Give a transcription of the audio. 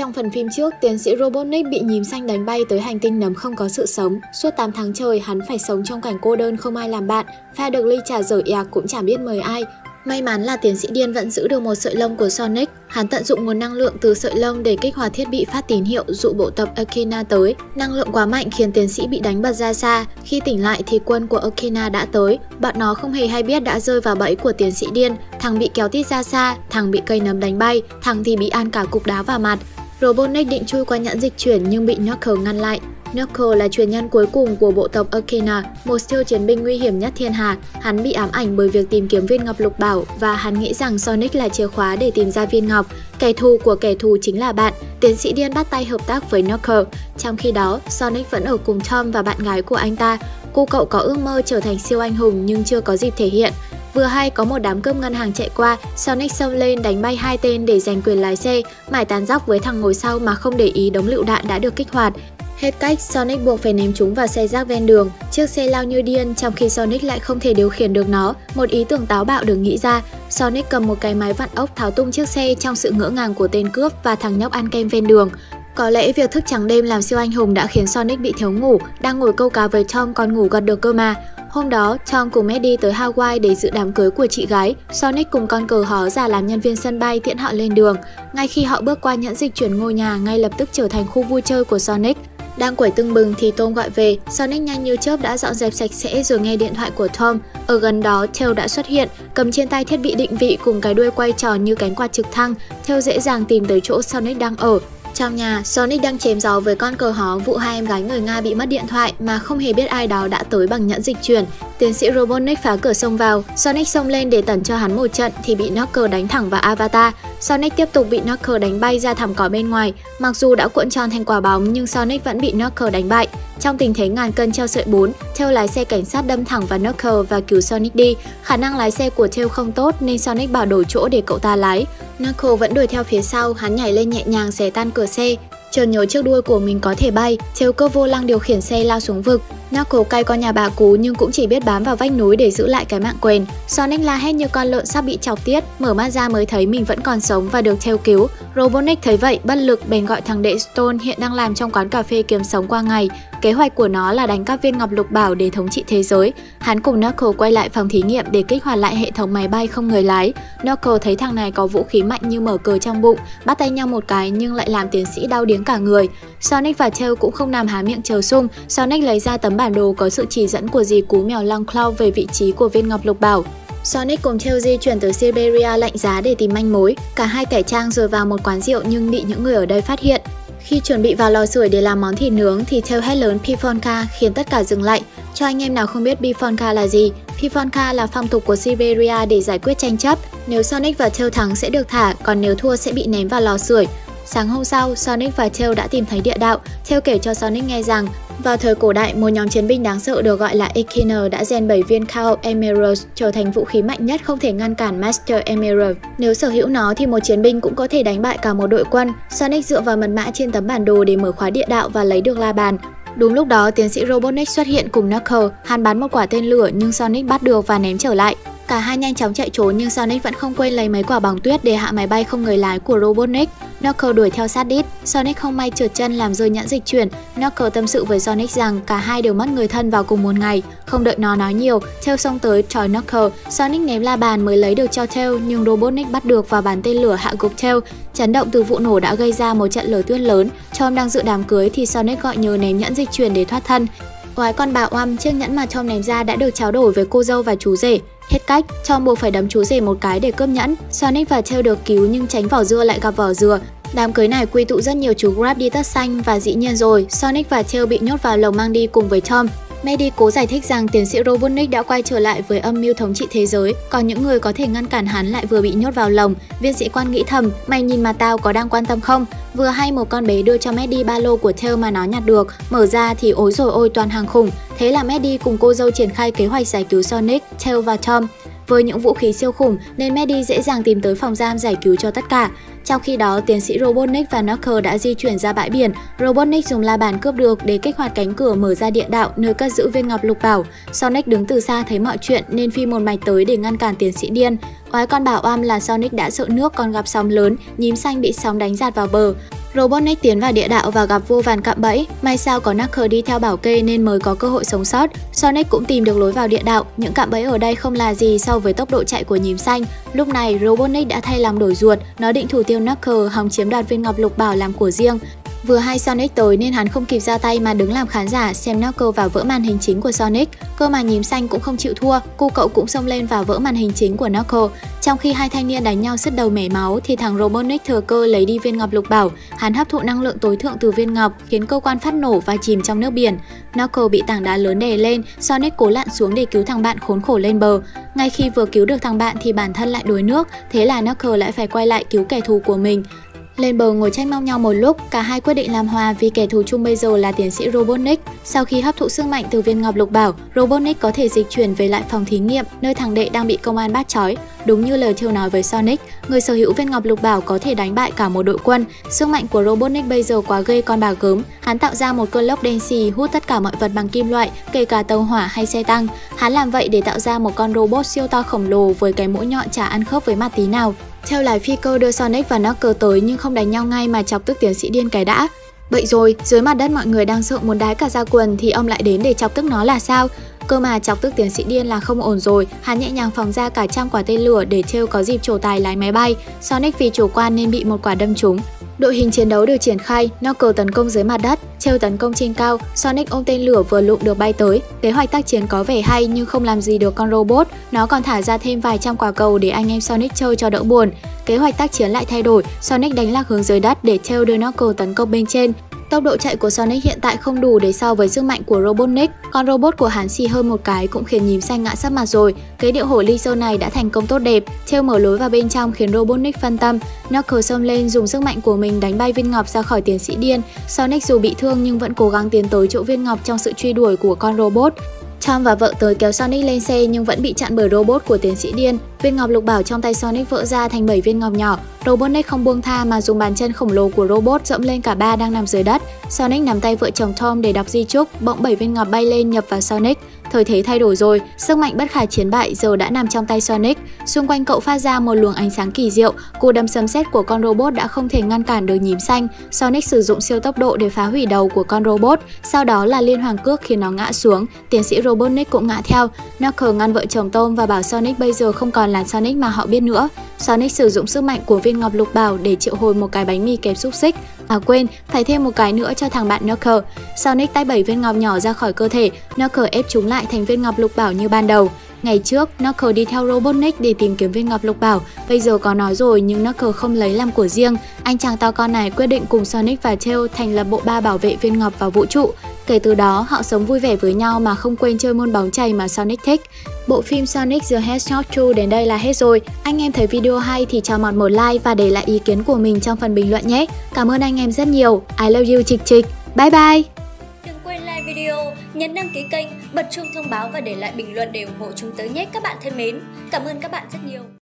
Trong phần phim trước, tiến sĩ Robotnik bị nhím xanh đánh bay tới hành tinh nấm không có sự sống. Suốt 8 tháng trời, hắn phải sống trong cảnh cô đơn không ai làm bạn. Pha được ly trà dở ẹc cũng chẳng biết mời ai. May mắn là tiến sĩ điên vẫn giữ được một sợi lông của Sonic. Hắn tận dụng nguồn năng lượng từ sợi lông để kích hoạt thiết bị phát tín hiệu dụ bộ tập Akina tới. Năng lượng quá mạnh khiến tiến sĩ bị đánh bật ra xa. Khi tỉnh lại thì quân của Akina đã tới. Bọn nó không hề hay biết đã rơi vào bẫy của tiến sĩ điên. Thằng bị kéo tít ra xa, thằng bị cây nấm đánh bay, thằng thì bị ăn cả cục đá vào mặt. Robotnik định chui qua nhãn dịch chuyển nhưng bị Knuckle ngăn lại. Knuckle là truyền nhân cuối cùng của bộ tộc Akena, một siêu chiến binh nguy hiểm nhất thiên hạ. Hắn bị ám ảnh bởi việc tìm kiếm viên ngọc lục bảo và hắn nghĩ rằng Sonic là chìa khóa để tìm ra viên ngọc. Kẻ thù của kẻ thù chính là bạn. Tiến sĩ điên bắt tay hợp tác với Knuckle. Trong khi đó, Sonic vẫn ở cùng Tom và bạn gái của anh ta. Cô cậu có ước mơ trở thành siêu anh hùng nhưng chưa có dịp thể hiện. Vừa hay có một đám cướp ngân hàng chạy qua, Sonic xông lên đánh bay hai tên để giành quyền lái xe, mải tán dóc với thằng ngồi sau mà không để ý đống lựu đạn đã được kích hoạt. Hết cách, Sonic buộc phải ném chúng vào xe rác ven đường. Chiếc xe lao như điên trong khi Sonic lại không thể điều khiển được nó. Một ý tưởng táo bạo được nghĩ ra. Sonic cầm một cái máy vặn ốc tháo tung chiếc xe trong sự ngỡ ngàng của tên cướp và thằng nhóc ăn kem ven đường. Có lẽ việc thức trắng đêm làm siêu anh hùng đã khiến Sonic bị thiếu ngủ, đang ngồi câu cá với Tom còn ngủ gật được cơ mà. Hôm đó, Tom cùng Eddie tới Hawaii để dự đám cưới của chị gái. Sonic cùng con cờ hó giả làm nhân viên sân bay tiễn họ lên đường. Ngay khi họ bước qua nhẫn dịch chuyển ngôi nhà, ngay lập tức trở thành khu vui chơi của Sonic. Đang quẩy tưng bừng thì Tom gọi về, Sonic nhanh như chớp đã dọn dẹp sạch sẽ rồi nghe điện thoại của Tom. Ở gần đó, Theo đã xuất hiện, cầm trên tay thiết bị định vị cùng cái đuôi quay tròn như cánh quạt trực thăng. Theo dễ dàng tìm tới chỗ Sonic đang ở. Trong nhà, Sonic đang chém gió với con cờ hó vụ hai em gái người Nga bị mất điện thoại mà không hề biết ai đó đã tới bằng nhẫn dịch chuyển. Tiến sĩ Robotnik phá cửa xông vào, Sonic xông lên để tẩn cho hắn một trận thì bị Knocker đánh thẳng vào Avatar. Sonic tiếp tục bị Knocker đánh bay ra thảm cỏ bên ngoài. Mặc dù đã cuộn tròn thành quả bóng nhưng Sonic vẫn bị Knocker đánh bại. Trong tình thế ngàn cân treo sợi bốn, Tail lái xe cảnh sát đâm thẳng vào Knuckles và cứu Sonic đi. Khả năng lái xe của Tail không tốt nên Sonic bảo đổi chỗ để cậu ta lái. Knuckle vẫn đuổi theo phía sau, hắn nhảy lên nhẹ nhàng xé tan cửa xe. trơn nhớ chiếc đuôi của mình có thể bay, trêu cơ vô lăng điều khiển xe lao xuống vực. Knuckle cay con nhà bà cú nhưng cũng chỉ biết bám vào vách núi để giữ lại cái mạng quen. Sonic la hét như con lợn sắp bị chọc tiết, mở mắt ra mới thấy mình vẫn còn sống và được theo cứu. Robotnik thấy vậy, bất lực bèn gọi thằng đệ Stone hiện đang làm trong quán cà phê kiếm sống qua ngày. Kế hoạch của nó là đánh các viên ngọc lục bảo để thống trị thế giới. Hắn cùng Knuckle quay lại phòng thí nghiệm để kích hoạt lại hệ thống máy bay không người lái. Knuckle thấy thằng này có vũ khí mạnh như mở cờ trong bụng, bắt tay nhau một cái nhưng lại làm tiến sĩ đau điếng cả người. Sonic và Tail cũng không nằm há miệng chờ sung. Sonic lấy ra tấm bản đồ có sự chỉ dẫn của dì cú mèo lăng Claw về vị trí của viên ngọc lục bảo. Sonic cùng Tail di chuyển tới Siberia lạnh giá để tìm manh mối. Cả hai cải trang rồi vào một quán rượu nhưng bị những người ở đây phát hiện. Khi chuẩn bị vào lò sưởi để làm món thịt nướng thì theo hét lớn Pifonka khiến tất cả dừng lại. Cho anh em nào không biết Pifonka là gì, Pifonka là phong tục của Siberia để giải quyết tranh chấp. Nếu Sonic và Tail thắng sẽ được thả, còn nếu thua sẽ bị ném vào lò sưởi. Sáng hôm sau, Sonic và Tail đã tìm thấy địa đạo. Tail kể cho Sonic nghe rằng vào thời cổ đại, một nhóm chiến binh đáng sợ được gọi là Echiner đã gen 7 viên Chaos Emerald trở thành vũ khí mạnh nhất không thể ngăn cản Master Emerald. Nếu sở hữu nó thì một chiến binh cũng có thể đánh bại cả một đội quân. Sonic dựa vào mật mã trên tấm bản đồ để mở khóa địa đạo và lấy được la bàn. Đúng lúc đó, tiến sĩ Robotnik xuất hiện cùng Knuckle. Hắn bắn một quả tên lửa nhưng Sonic bắt được và ném trở lại. Cả hai nhanh chóng chạy trốn nhưng Sonic vẫn không quên lấy mấy quả bóng tuyết để hạ máy bay không người lái của Robotnik. Knuckle đuổi theo sát đít, Sonic không may trượt chân làm rơi nhẫn dịch chuyển. Knuckle tâm sự với Sonic rằng cả hai đều mất người thân vào cùng một ngày. Không đợi nó nói nhiều, Tail xông tới trói Knuckle. Sonic ném la bàn mới lấy được cho Tail nhưng Robotnik bắt được và bắn tên lửa hạ gục Tail. Chấn động từ vụ nổ đã gây ra một trận lở tuyết lớn. Tom đang dự đám cưới thì Sonic gọi nhớ ném nhẫn dịch chuyển để thoát thân. Oái con bà oăm, chiếc nhẫn mà Tom ném ra đã được trao đổi với cô dâu và chú rể. Hết cách, Tom buộc phải đấm chú rể một cái để cướp nhẫn. Sonic và Tail được cứu nhưng tránh vỏ dưa lại gặp vỏ dừa. Đám cưới này quy tụ rất nhiều chú Grab đi tất xanh và dĩ nhiên rồi, Sonic và Tail bị nhốt vào lồng mang đi cùng với Tom. Medi cố giải thích rằng tiến sĩ Robotnik đã quay trở lại với âm mưu thống trị thế giới, còn những người có thể ngăn cản hắn lại vừa bị nhốt vào lồng. Viên sĩ quan nghĩ thầm, mày nhìn mà tao có đang quan tâm không? Vừa hay một con bé đưa cho Medi ba lô của Theo mà nó nhặt được, mở ra thì ối rồi ôi toàn hàng khủng. Thế là Medi cùng cô dâu triển khai kế hoạch giải cứu Sonic, Theo và Tom. Với những vũ khí siêu khủng nên Medi dễ dàng tìm tới phòng giam giải cứu cho tất cả. Trong khi đó, tiến sĩ Robotnik và Knocker đã di chuyển ra bãi biển. Robotnik dùng la bàn cướp được để kích hoạt cánh cửa mở ra địa đạo nơi cất giữ viên ngọc lục bảo. Sonic đứng từ xa thấy mọi chuyện nên phi một mạch tới để ngăn cản tiến sĩ điên. Oái con bảo oam là Sonic đã sợ nước còn gặp sóng lớn, nhím xanh bị sóng đánh giạt vào bờ. Robotnik tiến vào địa đạo và gặp vô vàn cạm bẫy, may sao có Knuckles đi theo bảo kê nên mới có cơ hội sống sót. Sonic cũng tìm được lối vào địa đạo, những cạm bẫy ở đây không là gì so với tốc độ chạy của nhím xanh. Lúc này, Robotnik đã thay lòng đổi ruột, nó định thủ tiêu Knuckles hòng chiếm đoạt viên ngọc lục bảo làm của riêng. Vừa hay Sonic tới nên hắn không kịp ra tay mà đứng làm khán giả xem Knuckles vào vỡ màn hình chính của Sonic. Cơ mà nhím xanh cũng không chịu thua, cu cậu cũng xông lên vào vỡ màn hình chính của Knuckles. Trong khi hai thanh niên đánh nhau sứt đầu mẻ máu thì thằng Robotnik thừa cơ lấy đi viên ngọc lục bảo. Hắn hấp thụ năng lượng tối thượng từ viên ngọc khiến cơ quan phát nổ và chìm trong nước biển. Knuckles bị tảng đá lớn đè lên, Sonic cố lặn xuống để cứu thằng bạn khốn khổ lên bờ. Ngay khi vừa cứu được thằng bạn thì bản thân lại đuối nước, thế là Knuckles lại phải quay lại cứu kẻ thù của mình. Lên bờ ngồi trách mong nhau một lúc, cả hai quyết định làm hòa vì kẻ thù chung bây giờ là tiến sĩ Robotnik. Sau khi hấp thụ sức mạnh từ viên ngọc lục bảo, Robotnik có thể dịch chuyển về lại phòng thí nghiệm nơi thằng đệ đang bị công an bắt trói. Đúng như lời Thiêu nói với Sonic, người sở hữu viên ngọc lục bảo có thể đánh bại cả một đội quân. Sức mạnh của Robotnik bây giờ quá ghê con bà gớm. Hắn tạo ra một cơn lốc đen xì hút tất cả mọi vật bằng kim loại, kể cả tàu hỏa hay xe tăng. Hắn làm vậy để tạo ra một con robot siêu to khổng lồ với cái mũi nhọn chả ăn khớp với mặt tí nào. Theo lời phi cơ đưa Sonic và Knuckles tới nhưng không đánh nhau ngay mà chọc tức tiến sĩ điên cái đã. Vậy rồi, dưới mặt đất mọi người đang sợ muốn đái cả ra quần thì ông lại đến để chọc tức nó là sao? Cơ mà chọc tức tiến sĩ điên là không ổn rồi, hắn nhẹ nhàng phóng ra cả trăm quả tên lửa để trêu có dịp trổ tài lái máy bay. Sonic vì chủ quan nên bị một quả đâm trúng. Đội hình chiến đấu được triển khai, Knuckles tấn công dưới mặt đất, treo tấn công trên cao, Sonic ôm tên lửa vừa lụng được bay tới. Kế hoạch tác chiến có vẻ hay nhưng không làm gì được con robot, nó còn thả ra thêm vài trăm quả cầu để anh em Sonic chơi cho đỡ buồn. Kế hoạch tác chiến lại thay đổi, Sonic đánh lạc hướng dưới đất để treo đưa Knuckles tấn công bên trên. Tốc độ chạy của Sonic hiện tại không đủ để so với sức mạnh của Robotnik, con robot của hắn xì hơn một cái cũng khiến nhím xanh ngã sắp mặt rồi. Cái điệu hổ Lizzo này đã thành công tốt đẹp, treo mở lối vào bên trong khiến Robotnik phân tâm. Knuckles xông lên dùng sức mạnh của mình đánh bay viên ngọc ra khỏi tiến sĩ điên. Sonic dù bị thương nhưng vẫn cố gắng tiến tới chỗ viên ngọc trong sự truy đuổi của con robot. Tom và vợ tới kéo Sonic lên xe nhưng vẫn bị chặn bởi robot của tiến sĩ điên. Viên ngọc lục bảo trong tay Sonic vỡ ra thành 7 viên ngọc nhỏ. Robotnik không buông tha mà dùng bàn chân khổng lồ của robot dẫm lên cả ba đang nằm dưới đất. Sonic nắm tay vợ chồng Tom để đọc di chúc, bỗng 7 viên ngọc bay lên nhập vào Sonic. Thời thế thay đổi rồi, sức mạnh bất khả chiến bại giờ đã nằm trong tay Sonic. Xung quanh cậu phát ra một luồng ánh sáng kỳ diệu, cú đâm sấm sét của con robot đã không thể ngăn cản được nhím xanh. Sonic sử dụng siêu tốc độ để phá hủy đầu của con robot, sau đó là liên hoàn cước khiến nó ngã xuống, tiến sĩ Robotnik cũng ngã theo. Knuckles ngăn vợ chồng Tom và bảo Sonic bây giờ không còn là Sonic mà họ biết nữa. Sonic sử dụng sức mạnh của viên ngọc lục bảo để triệu hồi một cái bánh mì kẹp xúc xích. À quên, phải thêm một cái nữa cho thằng bạn Knuckles. Sonic tách bảy viên ngọc nhỏ ra khỏi cơ thể, Knuckles ép chúng lại thành viên ngọc lục bảo như ban đầu. Ngày trước, Knuckles đi theo Robotnik để tìm kiếm viên ngọc lục bảo, bây giờ có nói rồi nhưng Knuckles không lấy làm của riêng. Anh chàng to con này quyết định cùng Sonic và Tails thành lập bộ ba bảo vệ viên ngọc vào vũ trụ. Kể từ đó, họ sống vui vẻ với nhau mà không quên chơi môn bóng chày mà Sonic thích. Bộ phim Sonic the Hedgehog 2 đến đây là hết rồi. Anh em thấy video hay thì cho mọt một like và để lại ý kiến của mình trong phần bình luận nhé. Cảm ơn anh em rất nhiều. I love you chịch chịch Bye bye! Đừng quên like video, nhấn đăng ký kênh, bật chuông thông báo và để lại bình luận để ủng hộ chúng tớ nhé các bạn thân mến. Cảm ơn các bạn rất nhiều.